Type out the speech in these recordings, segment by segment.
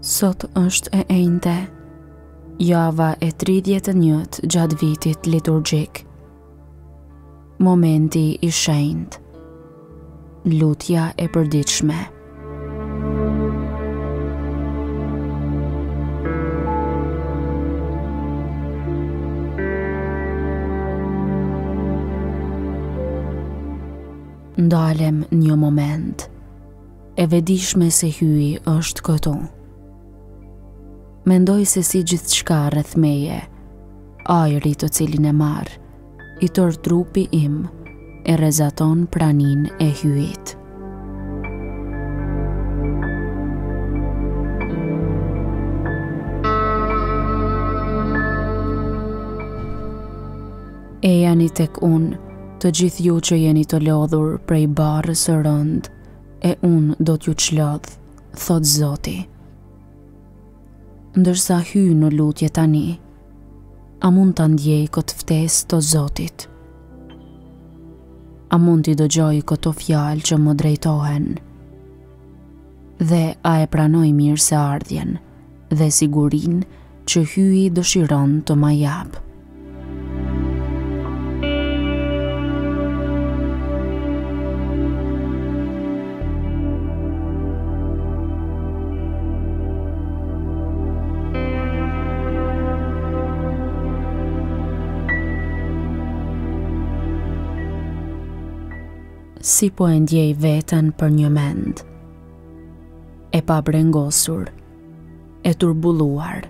Sot është e enjte, java e 31 gjatë vitit liturgjik. Momenti i shenjtë. Lutja e përditshme. Ndalem një moment. E vetëdijshme se hyi është këtu. Mendoj se si gjithçka rreth meje, ajri të cilin e marr, I tërë trupi im e rrezaton praninë e Hyjit. Ejani tek unë, të gjithë ju që jeni të lodhur prej barrës së rëndë, e unë do t'ju çlodh, thotë zoti. Ndërsa hyj në lutje tani, A mund ta ndjej këtë ftesë të Zotit? A mund t'i dëgjoj këto fjalë që më drejtohen? Dhe a e pranoj mirëseardhjen dhe sigurinë që Hyji dëshiron të ma japë? si po e ndjej veten përnjëmend. E pabrengosur, e turbulluar,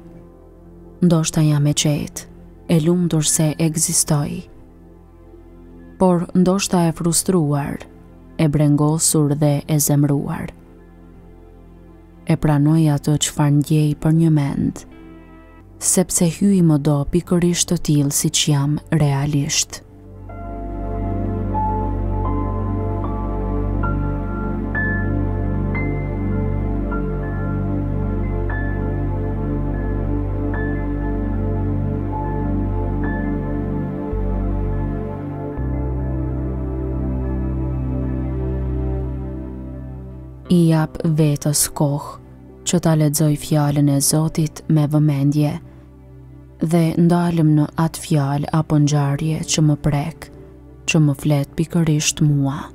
ndoshta jam e qetë, e lumtur se ekzistoj. Por ndoshta e frustruar, e brengosur dhe e zemruar. E pranoj atë çfarë ndjej përnjëmend, sepse Hyji më do pikërisht të tillë siç jam realisht. I jap vetes kohë që ta lexoj fjalën e Zotit me vëmendje dhe ndalem në atë fjalë apo ngjarje që më prek, që më flet pikërisht mua.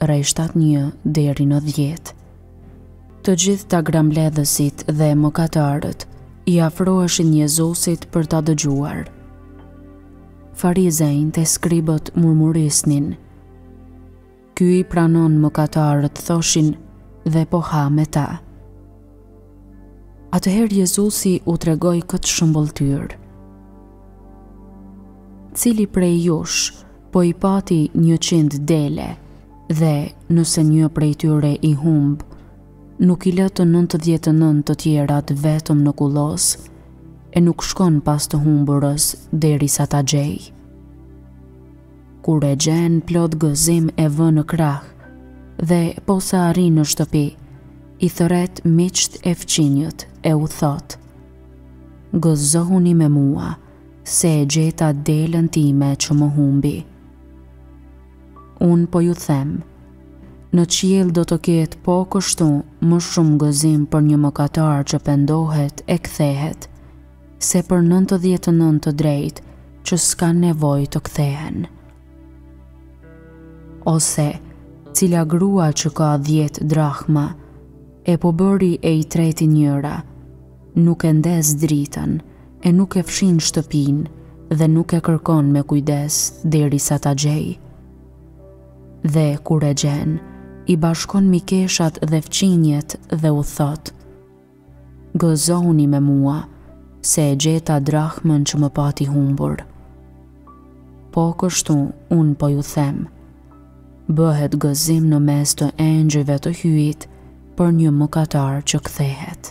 Rreshtat një deri në dhjetë. Të gjithë tagrambledhësit dhe mëkatarët i afroheshin Jezusit për ta dëgjuar. Farizenjtë e skribët murmurisnin. Ky i pranon mëkatarët thoshin dhe po ha me ta. Atëherë Jezusi u tregoi këtë shëmbëlltyrë. Cili prej jush Po i pati njëqind dele dhe nëse një prej tyre i humb, nuk i lë të nëntëdhjetë e nëntë të tjerat vetëm në kullosë e nuk shkon pas të humburës derisa ta gjejë. Kur e gjen plot gëzim e vë në krah dhe posa arrin në shtëpi, i thërret miqtë e fqinjët e u thotë, gëzohuni me mua, Se e gjeta delen time që më humbi. Unë po ju them, në qiell do të ketë po kështu më shumë gëzim për një mëkatar që pendohet e kthehet, se për nëntëdhjetë e nëntë të drejtë që s'kanë nevojë të kthehen. Ose, cila grua që ka dhjetë drahma, e po bëri e i treti njëra, nuk e ndez dritën e nuk e fshin shtëpinë dhe nuk e kërkon me kujdes derisa ta gjejë. Dhe kur e gjen, i bashkon mikeshat dhe fqinjet dhe u thotë, Gëzohuni me mua, se e gjeta drahmën që më pati humbur. Po kështu, unë po ju them, bëhet gëzim në mes të engjëjve të Hyjit për një mëkatar që kthehet.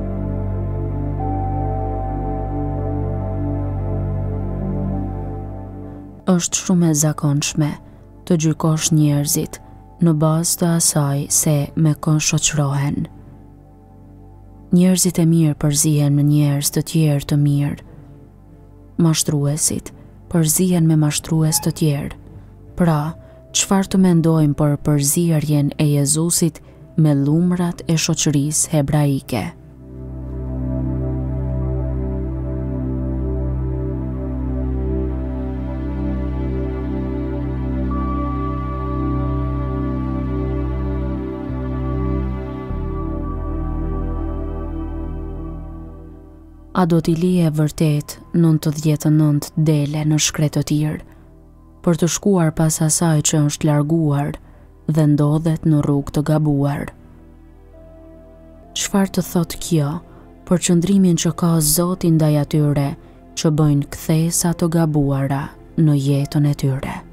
është shumë e zakonshme të gjykosh njerëzit në bazë të asaj se me kë shoqërohen. Njerëzit e mirë përzihen me njerëz të tjerë të mirë, Mashtruesit përzihen me mashtrues të tjerë. Pra, çfarë të mendojmë për përzierjen e Jezusit me llumrat e shoqërisë hebraike? A do t'i lije vërtet nëntëdhjetë e nëntë dele në shkretëtirë, për të shkuar pas asaj që është larguar dhe ndodhet në rrugë të gabuar? Çfarë të thotë kjo për qëndrimin që ka Zoti ndaj atyre që bëjnë kthesa të gabuara në jetën e tyre?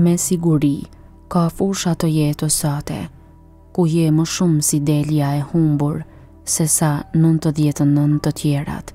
Me siguri, ka fusha të jetës sate, ku je më shumë si delja e humbur, sesa nëntëdhjetë e nëntë të tjerat.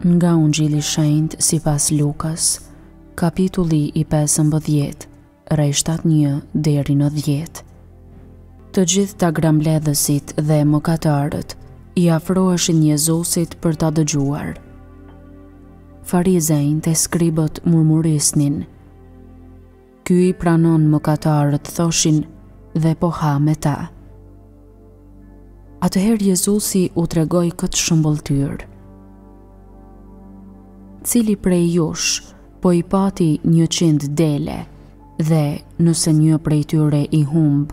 Nga Ungjilli i Shenjtë sipas Lukës, kapitulli i pesëmbëdhjetë, rreshtat një deri në dhjetë. Të gjithë tagrambledhësit dhe mëkatarët i afroheshin Jezusit për ta dëgjuar. Farizenjtë e skribët murmurisnin, Ky i pranon mëkatarët thoshin dhe po ha me ta. Atëherë Jezusi u tregoi këtë shëmbëlltyrë. Cili prej jush po i pati njëqind dele dhe nëse një prej tyre i humb,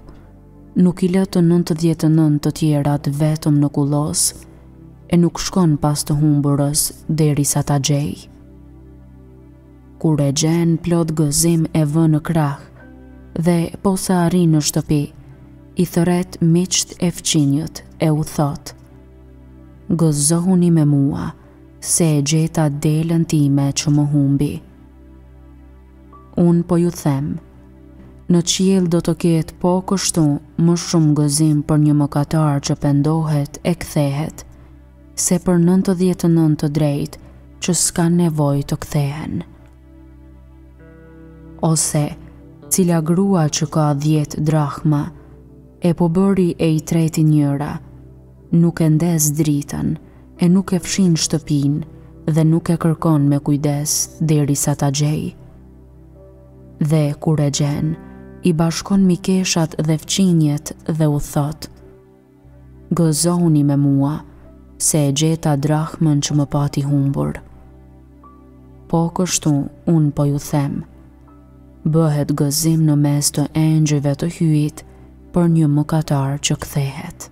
nuk i lë të nëntëdhjetë e nëntë të tjerat vetëm në kullosë, e nuk shkon pas të humburës derisa ta gjejë. Kur e gjen plot gëzim e vë në krah dhe posa arrin në shtëpi, i thërret miqtë e fqinjët e u thotë, Gëzohuni me mua, se e gjeta delën time që më humbi. Unë po ju them, në qiel do të ketë po kështu më shumë gëzim për një mëkatar që pendohet e kthehet, se për 99 të drejtë që s'kanë nevojë të kthehen. Ose, cila grua që ka 10 drahma, e po bëri e i treti njëra, nuk e ndez dritën, e nuk e fshin shtëpinë, dhe nuk e kërkon me kujdes derisa ta gjejë. Dhe kur e gjen, i bashkon mikeshat dhe fqinjet dhe u thotë, Gëzohuni me mua, se e gjeta drahmën që më pati humbur. Po kështu, unë po ju them, bëhet gëzim në mes të engjëjve të Hyjit për një mëkatar që kthehet.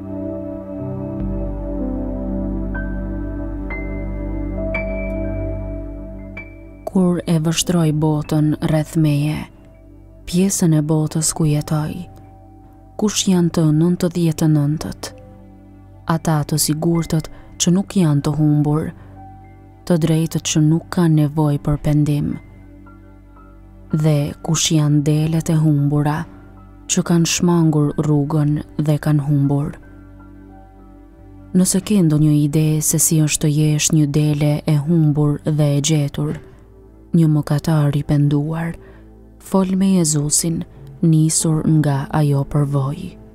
Kur e vështroj botën rreth meje, pjesën e botës ku jetoj, kush janë të nëntëdhjetë e nëntët, ata të sigurtët që nuk janë të humbur, të drejtët që nuk kanë nevojë për pendim, Dhe kush janë delet e humbura që kanë shmangur rrugën dhe kanë humbur? Nëse ke ndonjë ide se si është të jesh një dele e humbur dhe e gjetur, një mëkatar i penduar, fol me Jezusin nisur nga ajo përvojë.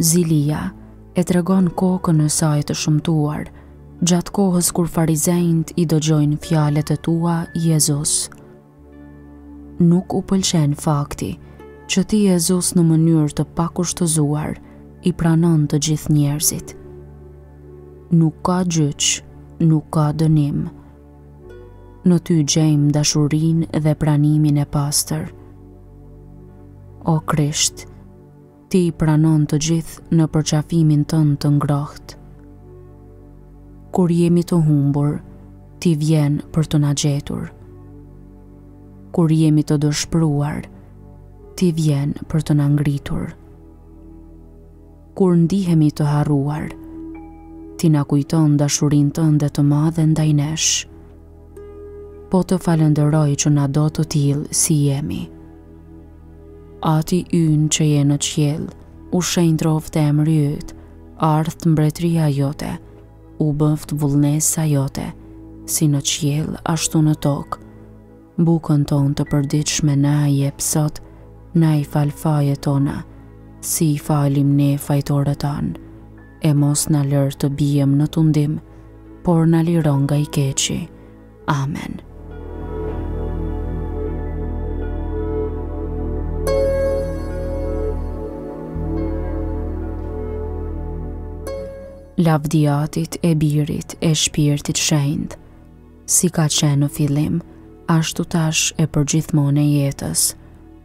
Zilia e tregon kokën e saj të shëmtuar, gjatë kohës kur farizenjtë i dëgjojnë fjalët e tua Jezus. Nuk u pëlqen fakti që ti Jezus në mënyrë të pakushtëzuar i pranon të gjithë njerëzit. Nuk ka gjyq, nuk ka dënim. Në ty gjejmë dashurinë dhe pranimin e pastër. O Krisht, Ti i pranon të gjithë në përqafimin tënd të ngrohtë. Kur jemi të humbur, Ti vjen për të na gjetur. Kur jemi të dëshpëruar, Ti vjen për të na ngritur. Kur ndihemi të harruar, Ti na kujton dashurinë tënde të madhe ndaj nesh. Po të falënderoj që na do të tillë si jemi. Ati ynë që je në qiell, u shenjtëroftë emri yt, ardhtë mbretëria jote, u bëftë vullnesa jote, si në qiell ashtu në tokë. Bukën tonë të përditshme na e jep sot, na i fal fajet tona, si i falim ne fajtorët tanë, e mos na lër të biem në tundim, por na liro nga i keqi. Amen. Lavdi Atit e Birit e Shpirtit Shenjt, si ka qenë në fillim, ashtu tash e përgjithmonë e jetës,